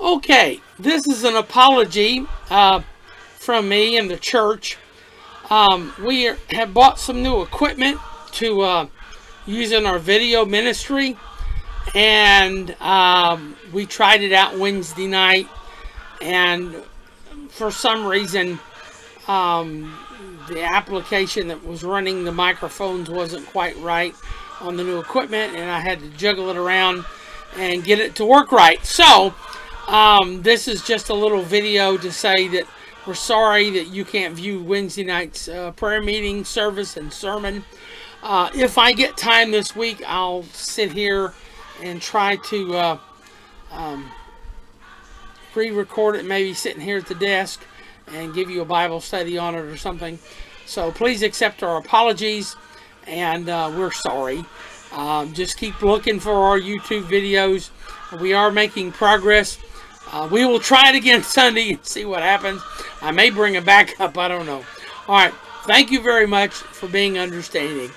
Okay, this is an apology uh, from me and the church. Um, we are, have bought some new equipment to uh, use in our video ministry, and um, we tried it out Wednesday night, and for some reason, um, the application that was running the microphones wasn't quite right on the new equipment, and I had to juggle it around and get it to work right. So, um, this is just a little video to say that we're sorry that you can't view Wednesday night's uh, prayer meeting, service, and sermon. Uh, if I get time this week, I'll sit here and try to uh, um, re-record it, maybe sitting here at the desk and give you a Bible study on it or something. So please accept our apologies, and uh, we're sorry. Um, just keep looking for our YouTube videos. We are making progress. Uh, we will try it again Sunday and see what happens. I may bring it back up. I don't know. All right. Thank you very much for being understanding.